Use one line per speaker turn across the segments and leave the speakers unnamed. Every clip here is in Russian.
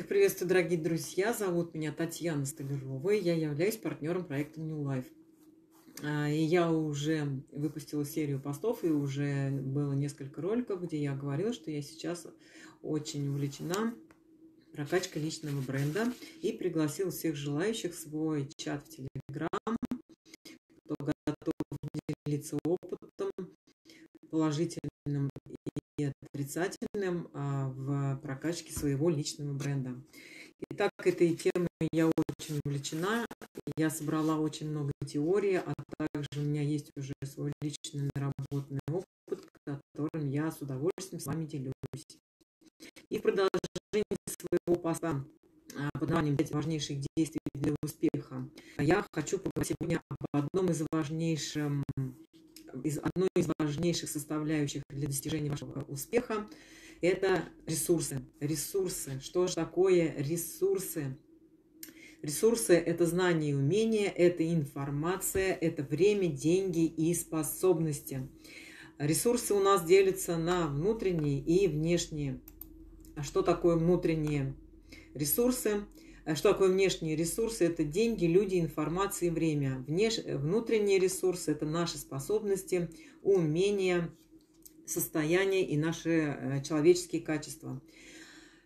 Всех приветствую, дорогие друзья. Зовут меня Татьяна Столярова. Я являюсь партнером проекта New Life. А, и я уже выпустила серию постов, и уже было несколько роликов, где я говорила, что я сейчас очень увлечена прокачкой личного бренда и пригласила всех желающих в свой чат в Телеграм, кто готов делиться опытом положительным и отрицательным а, в прокачке своего личного бренда. Итак, этой темой я очень увлечена. Я собрала очень много теории, а также у меня есть уже свой личный наработанный опыт, которым я с удовольствием с вами делюсь. И в продолжении своего поста а, под названием «Пять важнейших действий для успеха» я хочу поговорить сегодня об одном из важнейших из, одной из важнейших составляющих для достижения вашего успеха – это ресурсы. Ресурсы. Что же такое ресурсы? Ресурсы – это знания и умения, это информация, это время, деньги и способности. Ресурсы у нас делятся на внутренние и внешние. А что такое внутренние ресурсы? Э, что такое внешние ресурсы? Это деньги, люди, информация и время. Внеш... Внутренние ресурсы – это наши способности, умения, состояние и наши э, человеческие качества.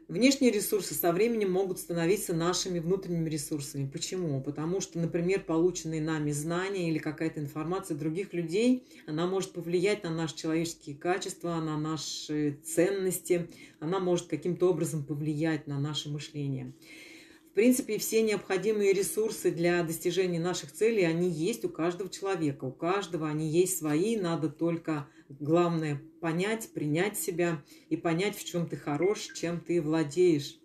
Внешние ресурсы со временем могут становиться нашими внутренними ресурсами. Почему? Потому что, например, полученные нами знания или какая-то информация других людей, она может повлиять на наши человеческие качества, на наши ценности, она может каким-то образом повлиять на наше мышление. Принципе, все необходимые ресурсы для достижения наших целей, они есть у каждого человека. У каждого они есть свои, надо только, главное, понять, принять себя и понять, в чем ты хорош, чем ты владеешь.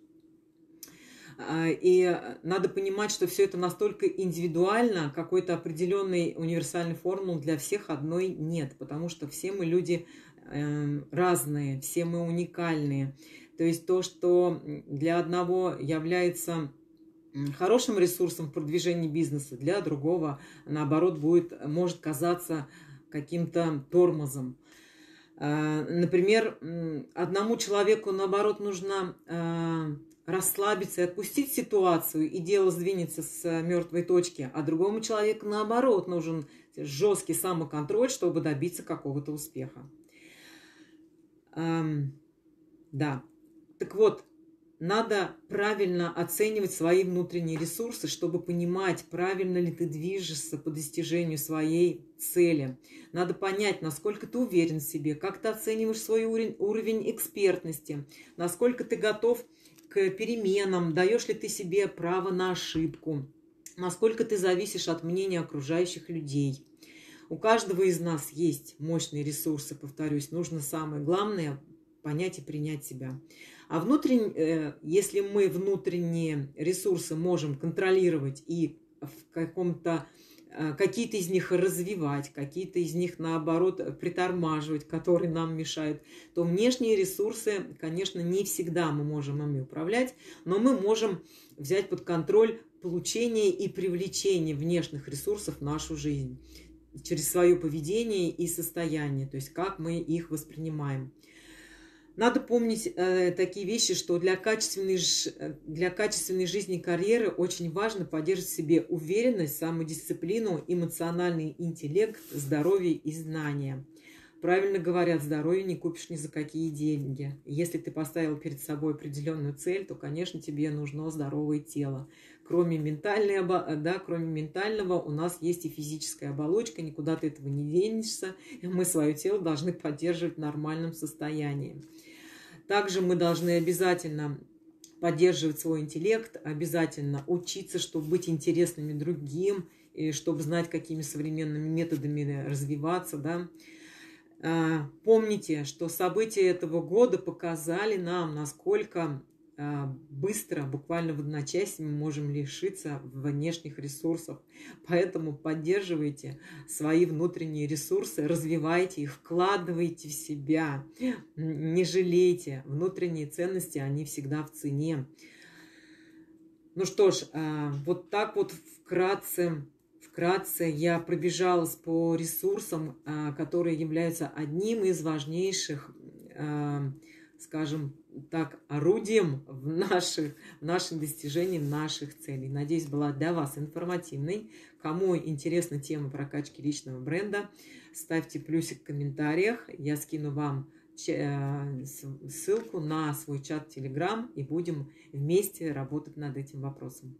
А, и надо понимать, что все это настолько индивидуально, какой-то определенной универсальной формулы для всех одной нет, потому что все мы люди эм, разные, все мы уникальные. То есть то, что для одного является хорошим ресурсом в продвижении бизнеса, для другого, наоборот, будет, может казаться каким-то тормозом. А, например, одному человеку, наоборот, нужно а, расслабиться и отпустить ситуацию, и дело сдвинется с мертвой точки, а другому человеку, наоборот, нужен жесткий самоконтроль, чтобы добиться какого-то успеха. Да. Так вот, надо правильно оценивать свои внутренние ресурсы, чтобы понимать, правильно ли ты движешься по достижению своей цели. Надо понять, насколько ты уверен в себе, как ты оцениваешь свой уровень, уровень экспертности, насколько ты готов к переменам, даешь ли ты себе право на ошибку, насколько ты зависишь от мнения окружающих людей. У каждого из нас есть мощные ресурсы, повторюсь. Нужно самое главное понять и принять себя. А внутренне, э, если мы внутренние ресурсы можем контролировать и в каком-то э, какие-то из них развивать, какие-то из них, наоборот, притормаживать, которые нам мешают, то внешние ресурсы, конечно, не всегда мы можем ими управлять, но мы можем взять под контроль получение и привлечение внешних ресурсов в нашу жизнь через свое поведение и состояние, то есть как мы их воспринимаем. Надо помнить э, такие вещи, что для качественной, для качественной жизни и карьеры очень важно поддерживать в себе уверенность, самодисциплину, эмоциональный интеллект, здоровье и знания. Правильно говорят, здоровье не купишь ни за какие деньги. Если ты поставил перед собой определенную цель, то, конечно, тебе нужно здоровое тело. Кроме, ментальной, да, кроме ментального у нас есть и физическая оболочка, никуда ты этого не денешься. Мы свое тело должны поддерживать в нормальном состоянии. Также мы должны обязательно поддерживать свой интеллект, обязательно учиться, чтобы быть интересными другим, и чтобы знать, какими современными методами развиваться. Да. А, помните, что события этого года показали нам, насколько а, быстро, буквально в одночасье мы можем лишиться внешних ресурсов. Поэтому поддерживайте свои внутренние ресурсы, развивайте их, вкладывайте в себя, не жалейте. Внутренние ценности, они всегда в цене. Ну что ж, а, вот так вот вкратце, вкратце я пробежалась по ресурсам, а, которые являются одним из важнейших скажем так, орудием в, наших, в нашем достижении наших целей. Надеюсь, была для вас информативной. Кому интересна тема прокачки личного бренда, ставьте плюсик в комментариях. Я скину вам э, ссылку на свой чат Telegram и будем вместе работать над этим вопросом.